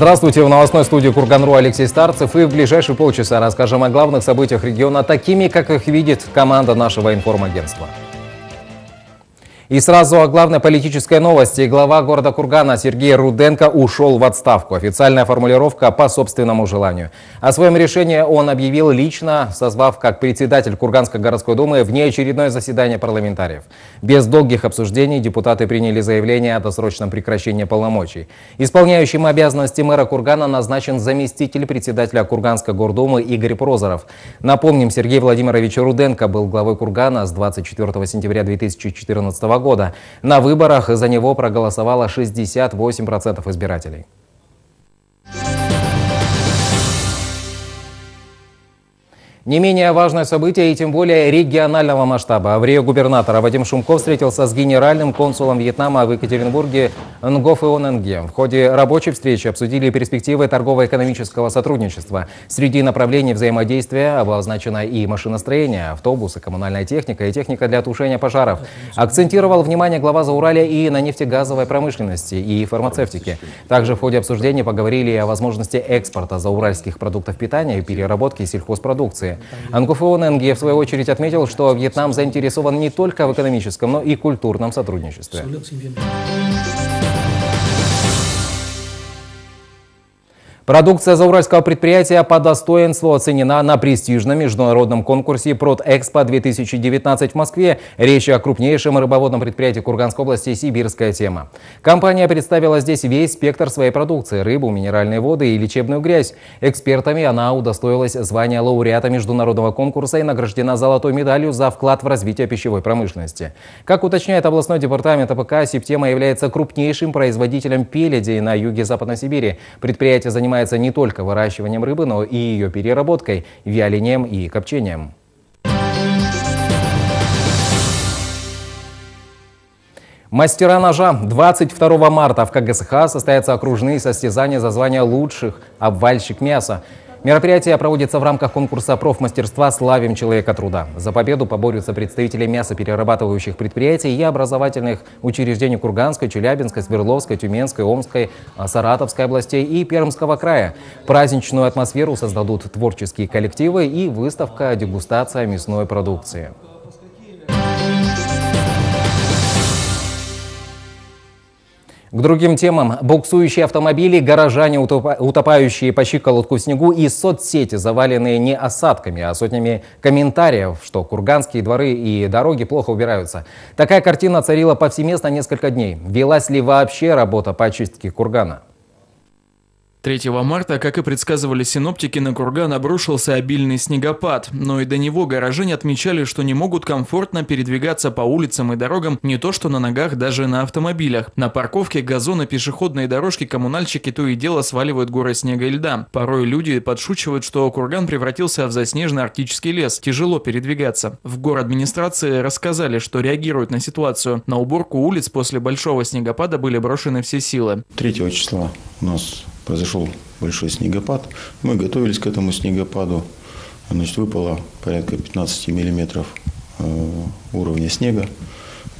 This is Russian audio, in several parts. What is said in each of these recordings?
Здравствуйте, в новостной студии Курганру Алексей Старцев. И в ближайшие полчаса расскажем о главных событиях региона такими, как их видит команда нашего информагентства. И сразу о главной политической новости. Глава города Кургана Сергей Руденко ушел в отставку. Официальная формулировка по собственному желанию. О своем решении он объявил лично, созвав как председатель Курганской городской думы внеочередное заседание парламентариев. Без долгих обсуждений депутаты приняли заявление о досрочном прекращении полномочий. Исполняющим обязанности мэра Кургана назначен заместитель председателя Курганской гордумы Игорь Прозоров. Напомним, Сергей Владимирович Руденко был главой Кургана с 24 сентября 2014 года года. На выборах за него проголосовало 68% избирателей. Не менее важное событие и тем более регионального масштаба. В Рио губернатора Вадим Шумков встретился с генеральным консулом Вьетнама в Екатеринбурге Нгоф Ионенге. В ходе рабочей встречи обсудили перспективы торгово-экономического сотрудничества. Среди направлений взаимодействия обозначено и машиностроение, автобусы, коммунальная техника и техника для тушения пожаров. Акцентировал внимание глава Зауралия и на нефтегазовой промышленности и фармацевтике. Также в ходе обсуждения поговорили о возможности экспорта зауральских продуктов питания и переработки сельхозпродукции. Турции. Ангуфо Ненге, в свою очередь, отметил, что Вьетнам заинтересован не только в экономическом, но и культурном сотрудничестве. Продукция зауральского предприятия по достоинству оценена на престижном международном конкурсе «Продэкспо-2019» в Москве. Речь о крупнейшем рыбоводном предприятии Курганской области «Сибирская тема». Компания представила здесь весь спектр своей продукции – рыбу, минеральные воды и лечебную грязь. Экспертами она удостоилась звания лауреата международного конкурса и награждена золотой медалью за вклад в развитие пищевой промышленности. Как уточняет областной департамент АПК, «Сибтема» является крупнейшим производителем пеледей на юге Западной Сибири. Предприятие занимает занимается не только выращиванием рыбы, но и ее переработкой, вялением и копчением. Мастера ножа. 22 марта в КГСХ состоятся окружные состязания за звание лучших обвальщик мяса. Мероприятие проводится в рамках конкурса профмастерства «Славим человека труда». За победу поборются представители мясоперерабатывающих предприятий и образовательных учреждений Курганской, Челябинской, Свердловской, Тюменской, Омской, Саратовской областей и Пермского края. Праздничную атмосферу создадут творческие коллективы и выставка «Дегустация мясной продукции». К другим темам. Буксующие автомобили, горожане, утопающие по щиколотку в снегу и соцсети, заваленные не осадками, а сотнями комментариев, что курганские дворы и дороги плохо убираются. Такая картина царила повсеместно несколько дней. Велась ли вообще работа по очистке кургана? 3 марта, как и предсказывали синоптики, на Курган обрушился обильный снегопад, но и до него горожане отмечали, что не могут комфортно передвигаться по улицам и дорогам не то что на ногах, даже на автомобилях. На парковке, газоны, пешеходные дорожки коммунальщики то и дело сваливают горы снега и льда. Порой люди подшучивают, что Курган превратился в заснеженный арктический лес, тяжело передвигаться. В город администрации рассказали, что реагируют на ситуацию. На уборку улиц после большого снегопада были брошены все силы. 3 числа у нас произошел большой снегопад. Мы готовились к этому снегопаду. Значит, выпало порядка 15 миллиметров э, уровня снега.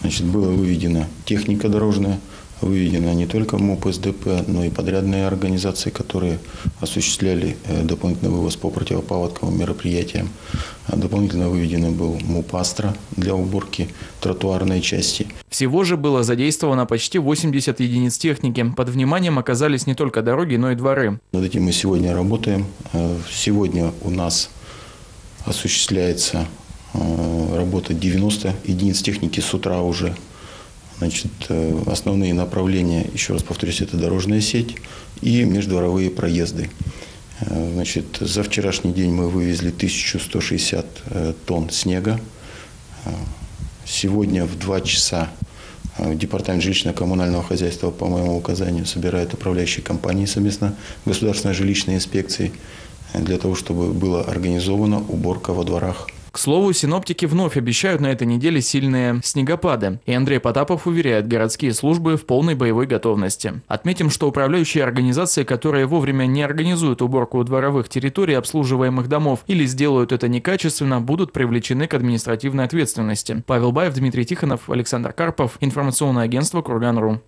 Значит, была выведена техника дорожная, выведена не только МУП СДП, но и подрядные организации, которые осуществляли э, дополнительный вывоз по противопаводковым мероприятиям. А дополнительно выведен был МУП Астра для уборки тротуарной части. Всего же было задействовано почти 80 единиц техники. Под вниманием оказались не только дороги, но и дворы. Над этим мы сегодня работаем. Э, сегодня у нас осуществляется э, работа 90 единиц техники с утра уже Значит, э, основные направления, еще раз повторюсь, это дорожная сеть и междворовые проезды. Э, значит, за вчерашний день мы вывезли 1160 э, тонн снега. Сегодня в 2 часа Департамент жилищно-коммунального хозяйства по моему указанию собирает управляющие компании совместно государственной жилищной инспекцией для того, чтобы была организована уборка во дворах к слову, синоптики вновь обещают на этой неделе сильные снегопады, и Андрей Потапов уверяет городские службы в полной боевой готовности. Отметим, что управляющие организации, которые вовремя не организуют уборку дворовых территорий обслуживаемых домов или сделают это некачественно, будут привлечены к административной ответственности. Павел Баев, Дмитрий Тихонов, Александр Карпов, информационное агентство Курган.ру.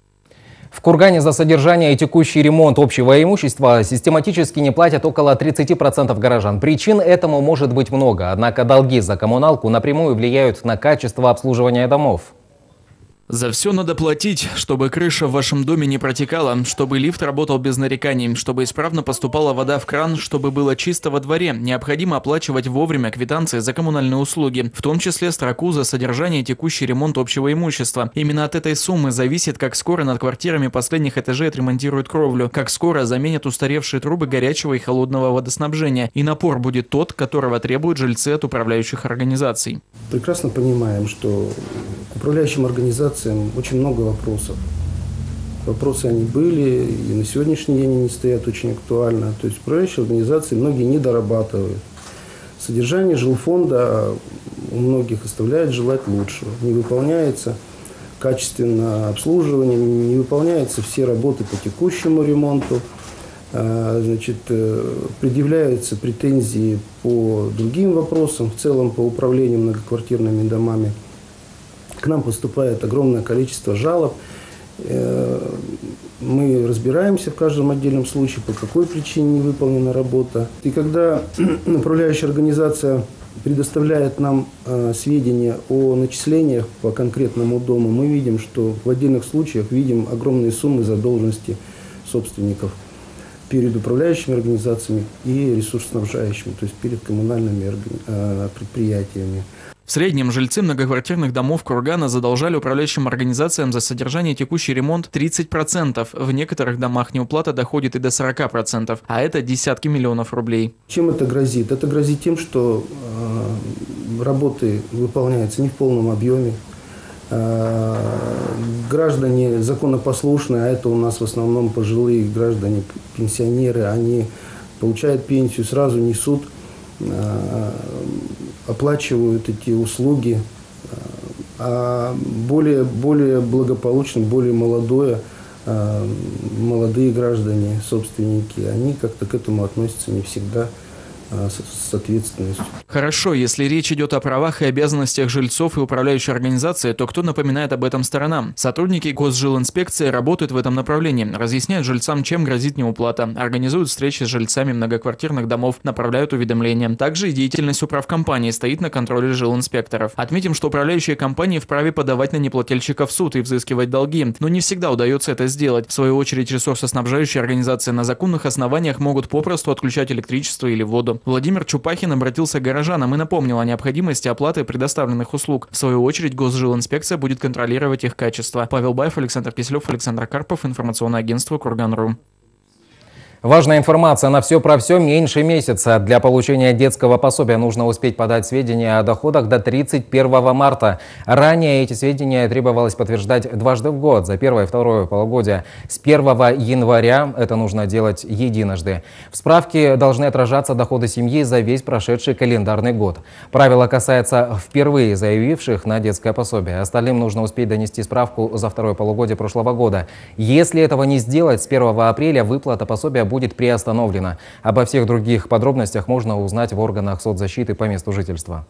В Кургане за содержание и текущий ремонт общего имущества систематически не платят около 30% горожан. Причин этому может быть много, однако долги за коммуналку напрямую влияют на качество обслуживания домов. За все надо платить, чтобы крыша в вашем доме не протекала, чтобы лифт работал без нареканий, чтобы исправно поступала вода в кран, чтобы было чисто во дворе. Необходимо оплачивать вовремя квитанции за коммунальные услуги, в том числе строку за содержание и текущий ремонт общего имущества. Именно от этой суммы зависит, как скоро над квартирами последних этажей отремонтируют кровлю, как скоро заменят устаревшие трубы горячего и холодного водоснабжения, и напор будет тот, которого требуют жильцы от управляющих организаций. Прекрасно понимаем, что управляющим организациям организациям очень много вопросов. Вопросы они были, и на сегодняшний день они стоят очень актуально. То есть управляющие организации многие не дорабатывают. Содержание жилфонда у многих оставляет желать лучшего. Не выполняется качественно обслуживание, не выполняются все работы по текущему ремонту. А, значит, э, предъявляются претензии по другим вопросам, в целом по управлению многоквартирными домами – к нам поступает огромное количество жалоб. Э, мы разбираемся в каждом отдельном случае, по какой причине не выполнена работа. И когда направляющая организация предоставляет нам э, сведения о начислениях по конкретному дому, мы видим, что в отдельных случаях видим огромные суммы задолженности собственников перед управляющими организациями и ресурсоснабжающими, то есть перед коммунальными э, предприятиями. В среднем жильцы многоквартирных домов Кургана задолжали управляющим организациям за содержание текущий ремонт 30%. В некоторых домах неуплата доходит и до 40%, а это десятки миллионов рублей. Чем это грозит? Это грозит тем, что э, работы выполняются не в полном объеме. Э, граждане законопослушные, а это у нас в основном пожилые граждане, пенсионеры, они получают пенсию, сразу несут э, оплачивают эти услуги, а более, более благополучно, более молодое, а, молодые граждане, собственники, они как-то к этому относятся не всегда с ответственностью. Хорошо, если речь идет о правах и обязанностях жильцов и управляющей организации, то кто напоминает об этом сторонам? Сотрудники госжилинспекции работают в этом направлении, разъясняют жильцам, чем грозит неуплата, организуют встречи с жильцами многоквартирных домов, направляют уведомления. Также и деятельность управкомпании стоит на контроле жилинспекторов. Отметим, что управляющие компании вправе подавать на неплательщиков суд и взыскивать долги, но не всегда удается это сделать. В свою очередь, ресурсоснабжающие организации на законных основаниях могут попросту отключать электричество или воду. Владимир Чупахин обратился к горожанам и напомнил о необходимости оплаты предоставленных услуг. В свою очередь, Госжилинспекция будет контролировать их качество. Павел Баев, Александр Киселев, Александр Карпов, информационное агентство Курган.ру. Важная информация на все про все меньше месяца. Для получения детского пособия нужно успеть подать сведения о доходах до 31 марта. Ранее эти сведения требовалось подтверждать дважды в год за первое и второе полугодие. С 1 января это нужно делать единожды. В справке должны отражаться доходы семьи за весь прошедший календарный год. Правило касается впервые заявивших на детское пособие. Остальным нужно успеть донести справку за второе полугодие прошлого года. Если этого не сделать, с 1 апреля выплата пособия будет приостановлена. Обо всех других подробностях можно узнать в органах соцзащиты по месту жительства.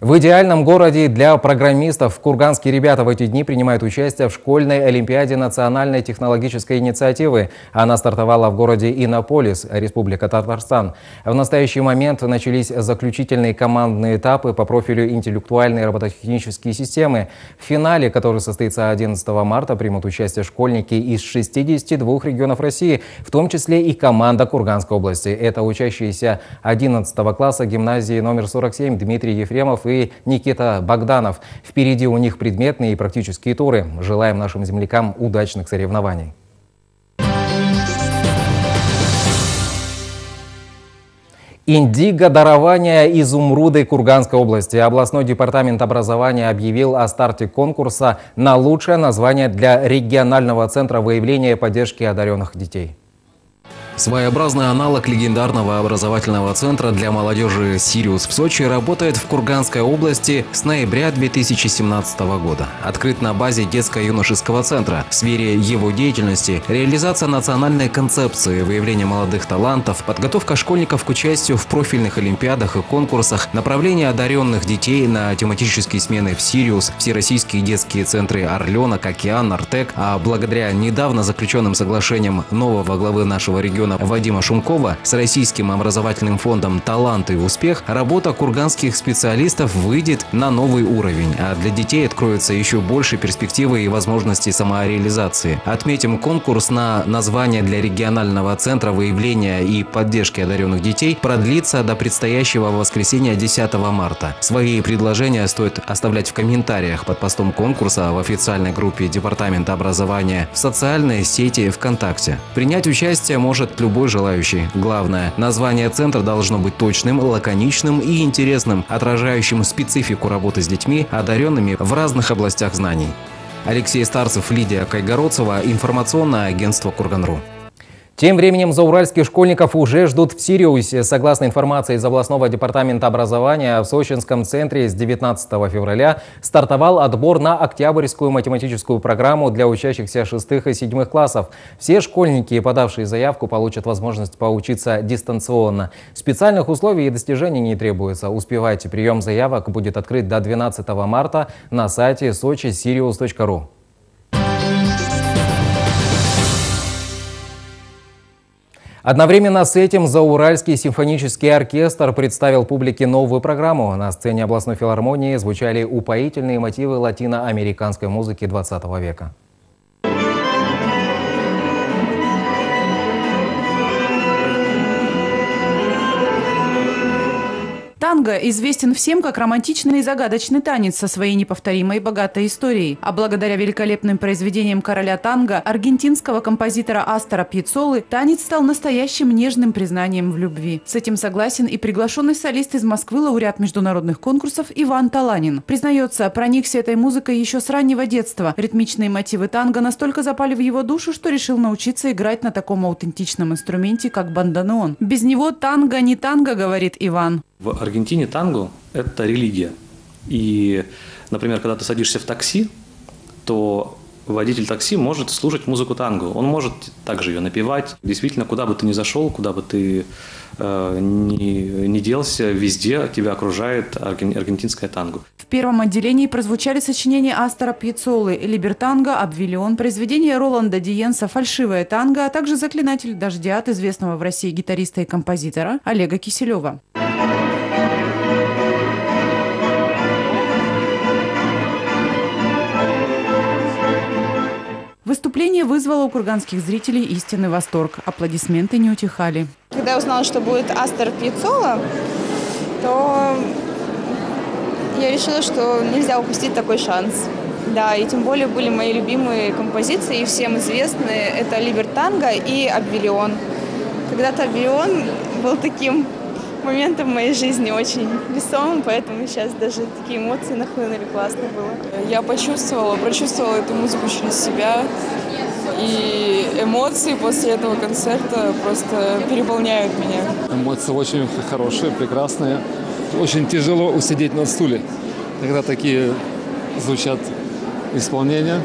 В идеальном городе для программистов курганские ребята в эти дни принимают участие в школьной олимпиаде национальной технологической инициативы. Она стартовала в городе Иннополис, Республика Татарстан. В настоящий момент начались заключительные командные этапы по профилю интеллектуальные робототехнические системы. В финале, который состоится 11 марта, примут участие школьники из 62 регионов России, в том числе и команда Курганской области. Это учащиеся 11 класса гимназии номер 47 Дмитрий Ефремов и Никита Богданов. Впереди у них предметные и практические туры. Желаем нашим землякам удачных соревнований. Индиго дарования изумруды Курганской области. Областной департамент образования объявил о старте конкурса на лучшее название для регионального центра выявления и поддержки одаренных детей. Своеобразный аналог легендарного образовательного центра для молодежи «Сириус» в Сочи работает в Курганской области с ноября 2017 года. Открыт на базе детско-юношеского центра. В сфере его деятельности – реализация национальной концепции, выявление молодых талантов, подготовка школьников к участию в профильных олимпиадах и конкурсах, направление одаренных детей на тематические смены в «Сириус», всероссийские детские центры «Орленок», «Океан», «Артек», а благодаря недавно заключенным соглашениям нового главы нашего региона региона Вадима Шумкова с Российским образовательным фондом «Талант и успех» работа курганских специалистов выйдет на новый уровень, а для детей откроются еще больше перспективы и возможностей самореализации. Отметим конкурс на название для регионального центра выявления и поддержки одаренных детей продлится до предстоящего воскресенья 10 марта. Свои предложения стоит оставлять в комментариях под постом конкурса в официальной группе Департамента образования в социальной сети ВКонтакте. Принять участие может любой желающий. Главное, название центра должно быть точным, лаконичным и интересным, отражающим специфику работы с детьми, одаренными в разных областях знаний. Алексей Старцев, Лидия Кайгородцева, информационное агентство «Курганру». Тем временем зауральских школьников уже ждут в Сириусе. Согласно информации из областного департамента образования, в Сочинском центре с 19 февраля стартовал отбор на октябрьскую математическую программу для учащихся шестых и седьмых классов. Все школьники, подавшие заявку, получат возможность поучиться дистанционно. Специальных условий и достижений не требуется. Успевайте, прием заявок будет открыт до 12 марта на сайте сочи-сириус.ру. Одновременно с этим Зауральский симфонический оркестр представил публике новую программу. На сцене областной филармонии звучали упоительные мотивы латиноамериканской музыки 20 века. Танго известен всем как романтичный и загадочный танец со своей неповторимой богатой историей. А благодаря великолепным произведениям короля танго, аргентинского композитора Астора Пьецолы, танец стал настоящим нежным признанием в любви. С этим согласен и приглашенный солист из Москвы, лауреат международных конкурсов Иван Таланин. Признается, проникся этой музыкой еще с раннего детства. Ритмичные мотивы танго настолько запали в его душу, что решил научиться играть на таком аутентичном инструменте, как банданеон. Без него танго не танго, говорит Иван. В Аргентине танго – это религия. И, например, когда ты садишься в такси, то водитель такси может слушать музыку танго. Он может также ее напевать. Действительно, куда бы ты ни зашел, куда бы ты э, ни, ни делся, везде тебя окружает аргентинская танго. В первом отделении прозвучали сочинения Астора Пьецолы, Либертанго, Обвиллион, произведение Роланда Диенса «Фальшивая танго», а также «Заклинатель дождя» от известного в России гитариста и композитора Олега Киселева. Выступление вызвало у курганских зрителей истинный восторг. Аплодисменты не утихали. Когда я узнала, что будет Астер Пьецола, то я решила, что нельзя упустить такой шанс. Да, и тем более были мои любимые композиции, и всем известные. Это «Либертанго» и «Обвиллион». Когда-то «Обвиллион» был таким моментом в моей жизни очень весомым, поэтому сейчас даже такие эмоции нахлынули, классно было. Я почувствовала, прочувствовала эту музыку через себя, и эмоции после этого концерта просто переполняют меня. Эмоции очень хорошие, прекрасные. Очень тяжело усидеть на стуле, когда такие звучат исполнения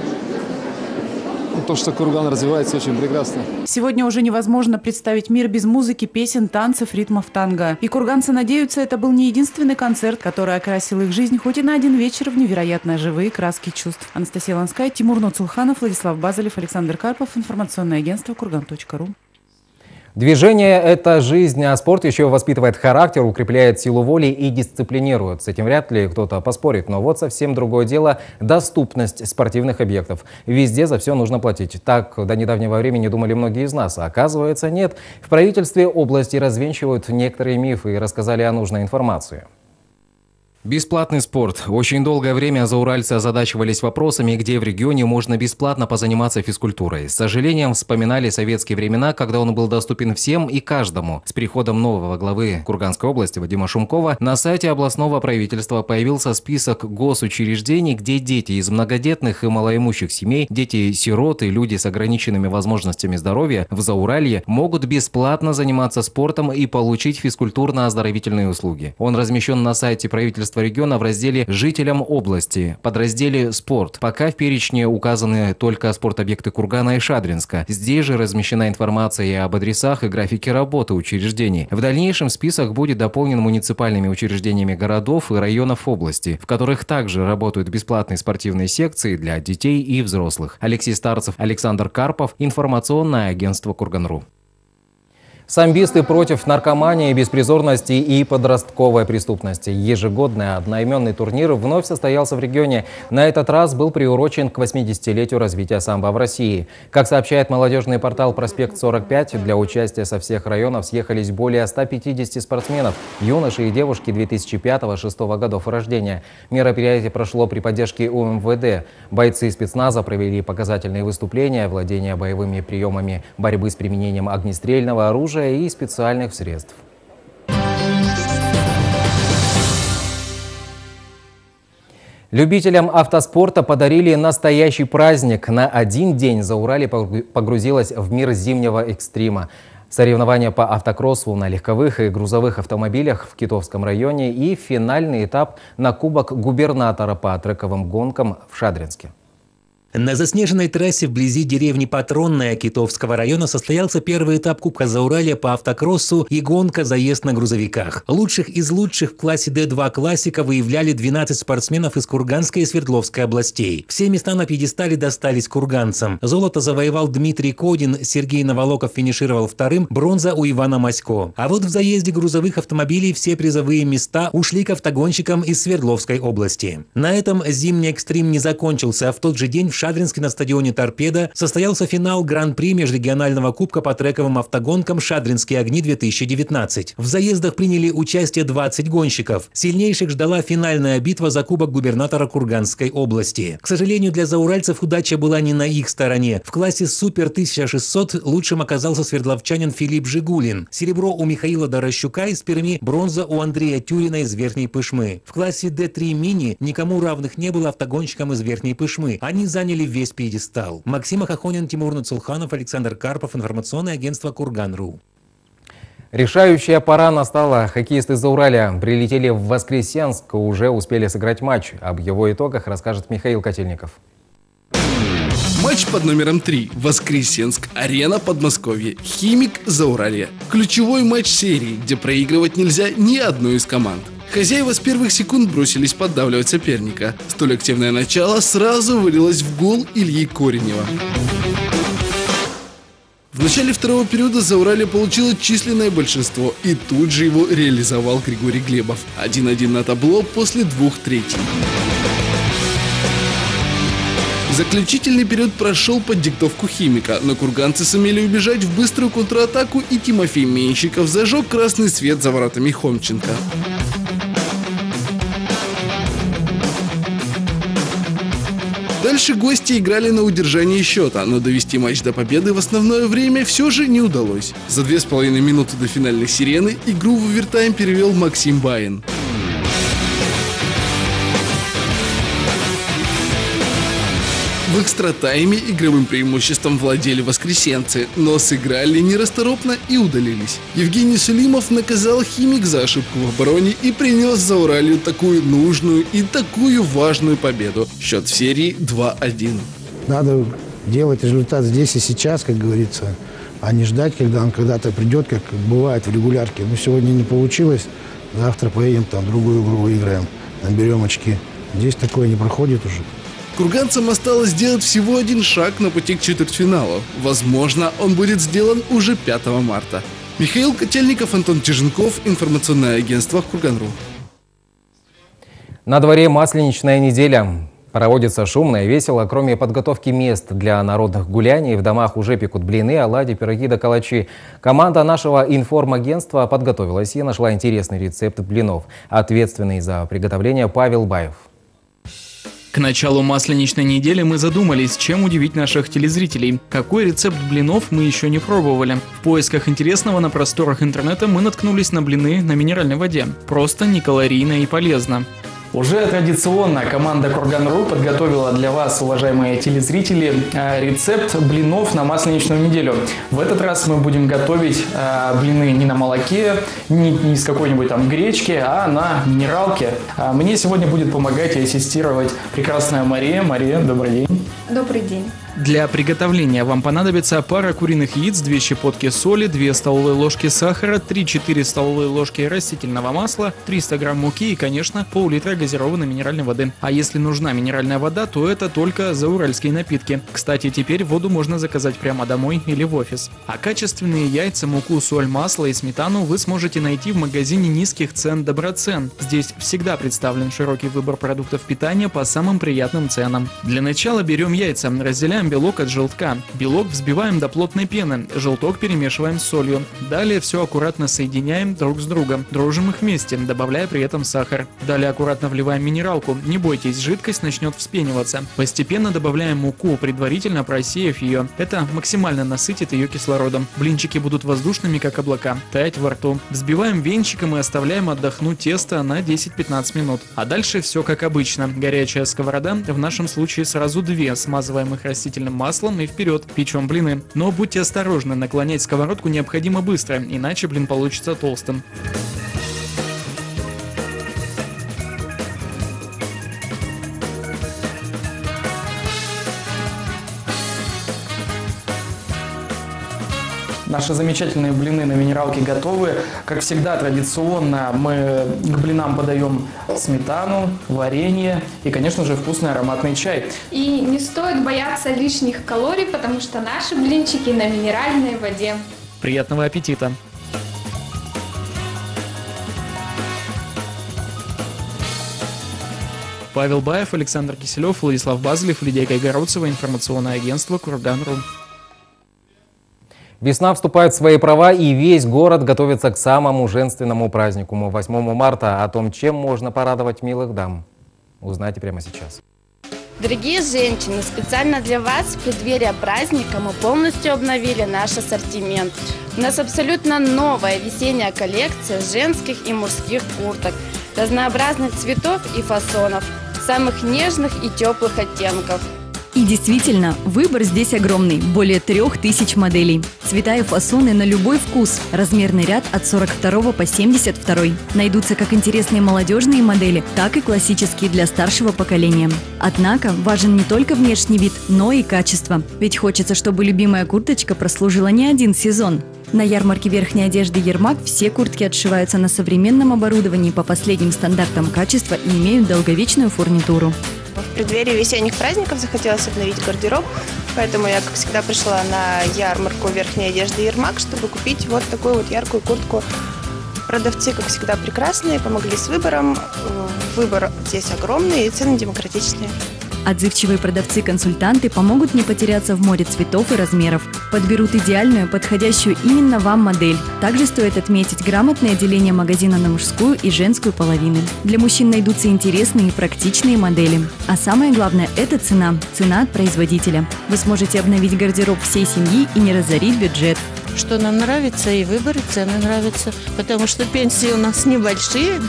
то, что Курган развивается, очень прекрасно. Сегодня уже невозможно представить мир без музыки, песен, танцев, ритмов танго. И курганцы надеются, это был не единственный концерт, который окрасил их жизнь хоть и на один вечер в невероятно живые краски чувств. Анастасия Ланская, Тимур Ноцулханов, Владислав Базалев, Александр Карпов, информационное агентство Курган.ру. Движение – это жизнь, а спорт еще воспитывает характер, укрепляет силу воли и дисциплинирует. С этим вряд ли кто-то поспорит. Но вот совсем другое дело – доступность спортивных объектов. Везде за все нужно платить. Так до недавнего времени думали многие из нас. А оказывается, нет. В правительстве области развенчивают некоторые мифы и рассказали о нужной информации. Бесплатный спорт. Очень долгое время зауральцы озадачивались вопросами, где в регионе можно бесплатно позаниматься физкультурой. С сожалением вспоминали советские времена, когда он был доступен всем и каждому. С приходом нового главы Курганской области Вадима Шумкова на сайте областного правительства появился список госучреждений, где дети из многодетных и малоимущих семей, дети-сироты, люди с ограниченными возможностями здоровья в Зауралье могут бесплатно заниматься спортом и получить физкультурно-оздоровительные услуги. Он размещен на сайте правительства правительства региона в разделе «Жителям области» подразделе «Спорт». Пока в перечне указаны только спортобъекты Кургана и Шадринска. Здесь же размещена информация и об адресах и графике работы учреждений. В дальнейшем список будет дополнен муниципальными учреждениями городов и районов области, в которых также работают бесплатные спортивные секции для детей и взрослых. Алексей Старцев, Александр Карпов, информационное агентство Курганру. Самбисты против наркомании, беспризорности и подростковой преступности. Ежегодный одноименный турнир вновь состоялся в регионе. На этот раз был приурочен к 80-летию развития самбо в России. Как сообщает молодежный портал «Проспект 45», для участия со всех районов съехались более 150 спортсменов, юноши и девушки 2005-2006 годов рождения. Мероприятие прошло при поддержке УМВД. Бойцы спецназа провели показательные выступления, владение боевыми приемами борьбы с применением огнестрельного оружия, оружия и специальных средств. Любителям автоспорта подарили настоящий праздник. На один день за Урале погрузилась в мир зимнего экстрима. Соревнования по автокроссу на легковых и грузовых автомобилях в Китовском районе и финальный этап на Кубок губернатора по трековым гонкам в Шадринске. На заснеженной трассе вблизи деревни Патронная Китовского района состоялся первый этап Кубка Зауралья по автокроссу и гонка заезд на грузовиках. Лучших из лучших в классе D2 классика выявляли 12 спортсменов из Курганской и Свердловской областей. Все места на пьедестале достались курганцам. Золото завоевал Дмитрий Кодин, Сергей Наволоков финишировал вторым, бронза у Ивана Масько. А вот в заезде грузовых автомобилей все призовые места ушли к автогонщикам из Свердловской области. На этом зимний экстрим не закончился, а в тот же день в Шадринске на стадионе «Торпеда» состоялся финал Гран-при межрегионального кубка по трековым автогонкам «Шадринские огни-2019». В заездах приняли участие 20 гонщиков. Сильнейших ждала финальная битва за кубок губернатора Курганской области. К сожалению, для зауральцев удача была не на их стороне. В классе «Супер 1600» лучшим оказался свердловчанин Филипп Жигулин. Серебро у Михаила Дорощука из Перми, бронза у Андрея Тюрина из Верхней Пышмы. В классе D3 мини никому равных не было автогонщикам из Верхней Пышмы. Они заняли заняли весь пьедестал. Максим Ахахонин, Тимур Нацулханов, Александр Карпов, информационное агентство «Курган.ру». Решающая пора настала. Хоккеисты из Уралия прилетели в Воскресенск, уже успели сыграть матч. Об его итогах расскажет Михаил Котельников. Матч под номером 3. Воскресенск. Арена Подмосковье. Химик Зауралье. Ключевой матч серии, где проигрывать нельзя ни одной из команд. Хозяева с первых секунд бросились поддавливать соперника. Столь активное начало сразу вылилось в гол Ильи Коренева. В начале второго периода Зауралье получило численное большинство, и тут же его реализовал Григорий Глебов. 1-1 на табло после двух третий. Заключительный период прошел под диктовку химика, но курганцы сумели убежать в быструю контратаку и Тимофей Менщиков зажег красный свет за воротами Хомченко. Дальше гости играли на удержание счета, но довести матч до победы в основное время все же не удалось. За две с половиной минуты до финальной сирены игру в овертайм перевел Максим Баин. В экстра-тайме игровым преимуществом владели воскресенцы, но сыграли нерасторопно и удалились. Евгений Сулимов наказал химик за ошибку в обороне и принес за Уралью такую нужную и такую важную победу. Счет в серии 2-1. Надо делать результат здесь и сейчас, как говорится, а не ждать, когда он когда-то придет, как бывает в регулярке. Ну, сегодня не получилось, завтра поедем там другую игру выиграем, наберем очки. Здесь такое не проходит уже. Курганцам осталось сделать всего один шаг на пути к четвертьфиналу. Возможно, он будет сделан уже 5 марта. Михаил Котельников, Антон Тяженков, информационное агентство Курганру. На дворе масленичная неделя. Проводится шумно и весело. Кроме подготовки мест для народных гуляний, в домах уже пекут блины, оладьи, пироги да калачи. Команда нашего информагентства подготовилась и нашла интересный рецепт блинов. Ответственный за приготовление Павел Баев. К началу масленичной недели мы задумались, чем удивить наших телезрителей. Какой рецепт блинов мы еще не пробовали. В поисках интересного на просторах интернета мы наткнулись на блины на минеральной воде. Просто, некалорийно и полезно. Уже традиционно команда Курган.ру подготовила для вас, уважаемые телезрители, э, рецепт блинов на масленичную неделю. В этот раз мы будем готовить э, блины не на молоке, не, из какой-нибудь там гречки, а на минералке. А мне сегодня будет помогать и ассистировать прекрасная Мария. Мария, добрый день. Добрый день. Для приготовления вам понадобится пара куриных яиц, 2 щепотки соли, 2 столовые ложки сахара, 3-4 столовые ложки растительного масла, 300 грамм муки и, конечно, пол-литра газированной минеральной воды. А если нужна минеральная вода, то это только за уральские напитки. Кстати, теперь воду можно заказать прямо домой или в офис. А качественные яйца, муку, соль, масло и сметану вы сможете найти в магазине низких цен Доброцен. Здесь всегда представлен широкий выбор продуктов питания по самым приятным ценам. Для начала берем яйца, разделяем Отделяем белок от желтка. Белок взбиваем до плотной пены. Желток перемешиваем с солью. Далее все аккуратно соединяем друг с другом. Дружим их вместе, добавляя при этом сахар. Далее аккуратно вливаем минералку. Не бойтесь, жидкость начнет вспениваться. Постепенно добавляем муку, предварительно просеяв ее. Это максимально насытит ее кислородом. Блинчики будут воздушными, как облака. Таять во рту. Взбиваем венчиком и оставляем отдохнуть тесто на 10-15 минут. А дальше все как обычно. Горячая сковорода, в нашем случае сразу две, смазываем их растительным маслом и вперед, печем блины. Но будьте осторожны, наклонять сковородку необходимо быстро, иначе блин получится толстым. Наши замечательные блины на минералке готовы. Как всегда, традиционно мы к блинам подаем сметану, варенье и, конечно же, вкусный ароматный чай. И не стоит бояться лишних калорий, потому что наши блинчики на минеральной воде. Приятного аппетита! Павел Баев, Александр Киселев, Владислав Базлев, Лидия Кайгородцева, информационное агентство Курган.ру. Весна вступает в свои права, и весь город готовится к самому женственному празднику 8 марта. О том, чем можно порадовать милых дам, узнайте прямо сейчас. Дорогие женщины, специально для вас в преддверии праздника мы полностью обновили наш ассортимент. У нас абсолютно новая весенняя коллекция женских и мужских курток, разнообразных цветов и фасонов, самых нежных и теплых оттенков – и действительно, выбор здесь огромный. Более трех тысяч моделей. Цвета и фасоны на любой вкус. Размерный ряд от 42 по 72. Найдутся как интересные молодежные модели, так и классические для старшего поколения. Однако важен не только внешний вид, но и качество. Ведь хочется, чтобы любимая курточка прослужила не один сезон. На ярмарке верхней одежды «Ермак» все куртки отшиваются на современном оборудовании по последним стандартам качества и имеют долговечную фурнитуру. В преддверии весенних праздников захотелось обновить гардероб, поэтому я, как всегда, пришла на ярмарку верхней одежды «Ермак», чтобы купить вот такую вот яркую куртку. Продавцы, как всегда, прекрасные, помогли с выбором. Выбор здесь огромный и цены демократичные. Отзывчивые продавцы-консультанты помогут не потеряться в море цветов и размеров. Подберут идеальную, подходящую именно вам модель. Также стоит отметить грамотное деление магазина на мужскую и женскую половины. Для мужчин найдутся интересные и практичные модели. А самое главное – это цена. Цена от производителя. Вы сможете обновить гардероб всей семьи и не разорить бюджет что нам нравится, и выбор, и цены нравятся. Потому что пенсии у нас небольшие,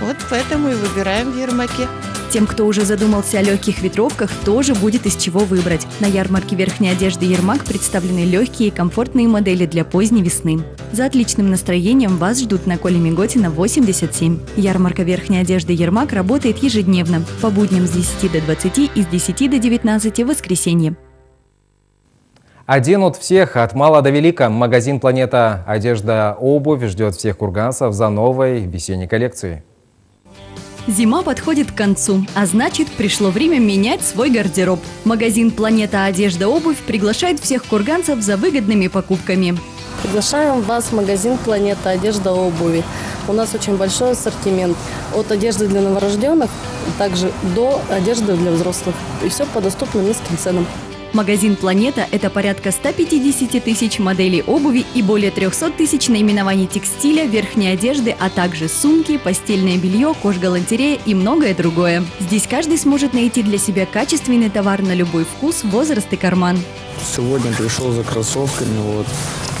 вот поэтому и выбираем в Ермаке. Тем, кто уже задумался о легких ветровках, тоже будет из чего выбрать. На ярмарке верхней одежды «Ермак» представлены легкие и комфортные модели для поздней весны. За отличным настроением вас ждут на Коле Миготина 87. Ярмарка верхней одежды «Ермак» работает ежедневно, по будням с 10 до 20 и с 10 до 19 в воскресенье. Один от всех, от мала до велика. Магазин «Планета Одежда Обувь» ждет всех курганцев за новой весенней коллекцией. Зима подходит к концу, а значит, пришло время менять свой гардероб. Магазин «Планета Одежда Обувь» приглашает всех курганцев за выгодными покупками. Приглашаем вас в магазин «Планета Одежда Обуви». У нас очень большой ассортимент. От одежды для новорожденных, также до одежды для взрослых. И все по доступным низким ценам. Магазин «Планета» – это порядка 150 тысяч моделей обуви и более 300 тысяч наименований текстиля, верхней одежды, а также сумки, постельное белье, кожгалантерея и многое другое. Здесь каждый сможет найти для себя качественный товар на любой вкус, возраст и карман. Сегодня пришел за кроссовками, вот.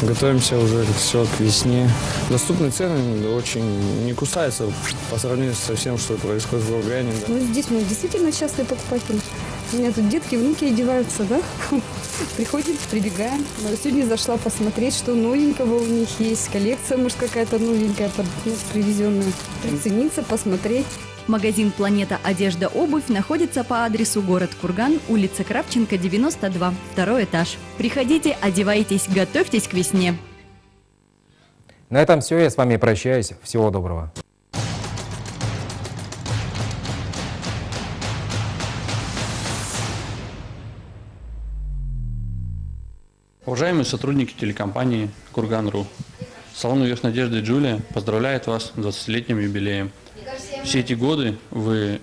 Готовимся уже все к весне. Доступные цены очень не кусаются по сравнению со всем, что происходит в Волгане. Да. Ну, здесь мы действительно частые покупатели. У меня тут детки, внуки одеваются, да? Приходим, прибегаем. Но сегодня зашла посмотреть, что новенького у них есть. Коллекция, может, какая-то новенькая, ну, привезенная. Прицениться, посмотреть. Магазин «Планета. Одежда. Обувь» находится по адресу город Курган, улица Кравченко, 92, второй этаж. Приходите, одевайтесь, готовьтесь к весне. На этом все. Я с вами прощаюсь. Всего доброго. Уважаемые сотрудники телекомпании «Курган.ру», салон «Уверх Надежды» Джулия поздравляет вас с 20-летним юбилеем. Все эти годы вы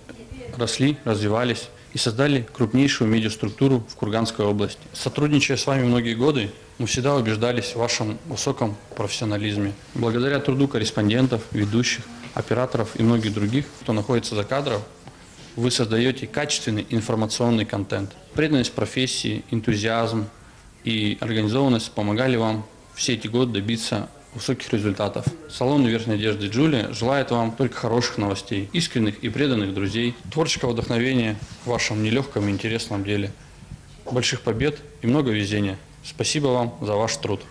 росли, развивались и создали крупнейшую медиаструктуру в Курганской области. Сотрудничая с вами многие годы, мы всегда убеждались в вашем высоком профессионализме. Благодаря труду корреспондентов, ведущих, операторов и многих других, кто находится за кадром, вы создаете качественный информационный контент. Преданность профессии, энтузиазм и организованность помогали вам все эти годы добиться высоких результатов. Салон верхней одежды Джулия желает вам только хороших новостей, искренних и преданных друзей, творческого вдохновения в вашем нелегком и интересном деле, больших побед и много везения. Спасибо вам за ваш труд.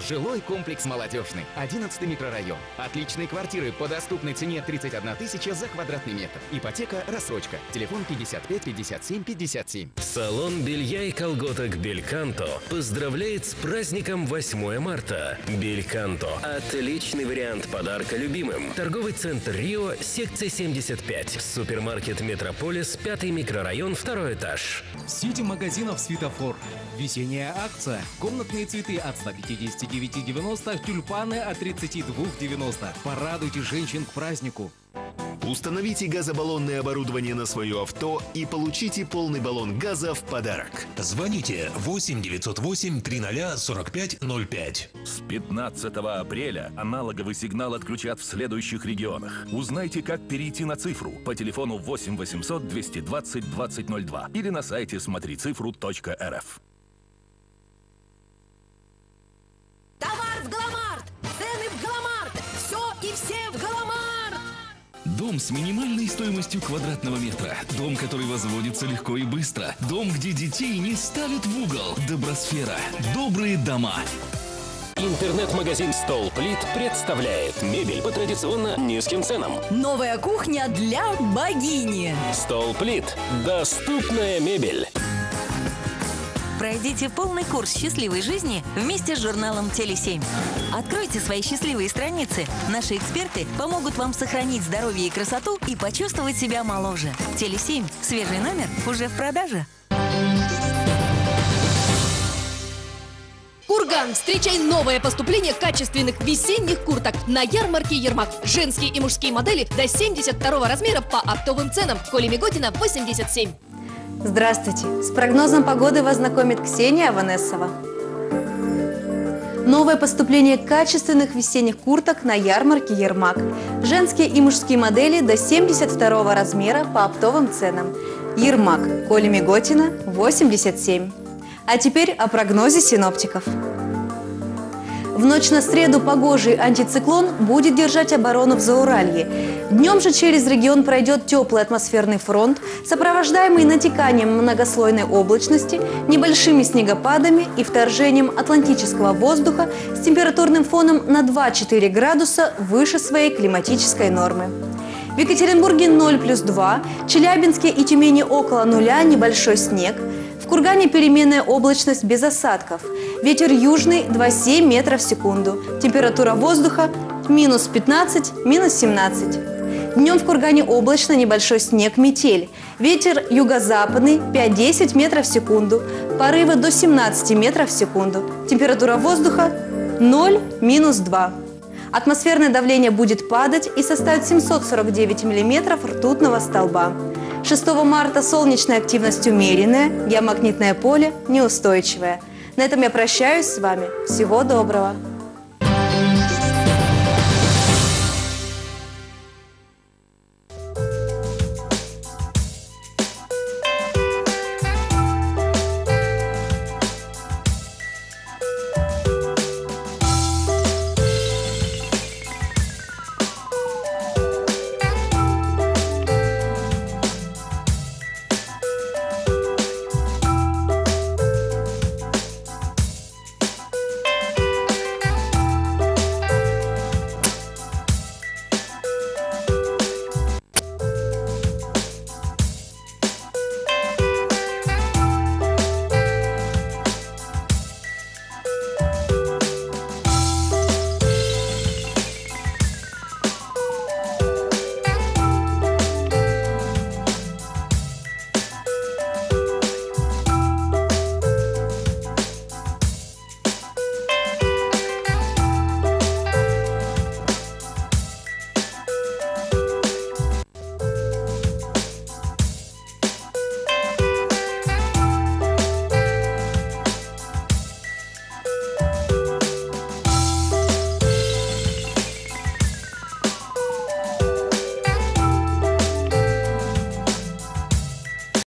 Жилой комплекс «Молодежный», 11 микрорайон. Отличные квартиры по доступной цене 31 тысяча за квадратный метр. Ипотека, рассрочка. Телефон 55 57 57. Салон белья и колготок «Бельканто» поздравляет с праздником 8 марта. «Бельканто» – отличный вариант подарка любимым. Торговый центр «Рио», секция 75. Супермаркет «Метрополис», 5 микрорайон, второй этаж. Сети магазинов «Светофор». Весенняя акция. Комнатные цветы от 159,90, тюльпаны от 32,90. Порадуйте женщин к празднику. Установите газобаллонное оборудование на свое авто и получите полный баллон газа в подарок. Звоните 8 908 300 45 05. С 15 апреля аналоговый сигнал отключат в следующих регионах. Узнайте, как перейти на цифру по телефону 8 800 220 2002 или на сайте смотрицифру.рф. Дом с минимальной стоимостью квадратного метра. Дом, который возводится легко и быстро. Дом, где детей не ставят в угол. Добросфера. Добрые дома. Интернет-магазин «Стол Плит» представляет мебель по традиционно низким ценам. Новая кухня для богини. «Стол Плит» – доступная мебель. Пройдите полный курс счастливой жизни вместе с журналом «Теле7». Откройте свои счастливые страницы. Наши эксперты помогут вам сохранить здоровье и красоту и почувствовать себя моложе. «Теле7» – свежий номер уже в продаже. Курган, встречай новое поступление качественных весенних курток на ярмарке Ермак. Женские и мужские модели до 72 размера по оптовым ценам. Коли Миготина 87. Здравствуйте! С прогнозом погоды вас знакомит Ксения Аванесова. Новое поступление качественных весенних курток на ярмарке Ермак. Женские и мужские модели до 72 размера по оптовым ценам. Ермак, Коля Миготина, 87. А теперь о прогнозе синоптиков. В ночь на среду погожий антициклон будет держать оборону в Зауралье. Днем же через регион пройдет теплый атмосферный фронт, сопровождаемый натеканием многослойной облачности, небольшими снегопадами и вторжением атлантического воздуха с температурным фоном на 2-4 градуса выше своей климатической нормы. В Екатеринбурге 0 плюс 2, Челябинске и Тюмени около нуля небольшой снег – Кургане переменная облачность без осадков. Ветер южный 2,7 метров в секунду. Температура воздуха минус 15, минус 17. Днем в Кургане облачно, небольшой снег, метель. Ветер юго-западный 5-10 метров в секунду. Порывы до 17 метров в секунду. Температура воздуха 0, минус 2. Атмосферное давление будет падать и составит 749 миллиметров ртутного столба. 6 марта солнечная активность умеренная, геомагнитное поле неустойчивое. На этом я прощаюсь с вами. Всего доброго!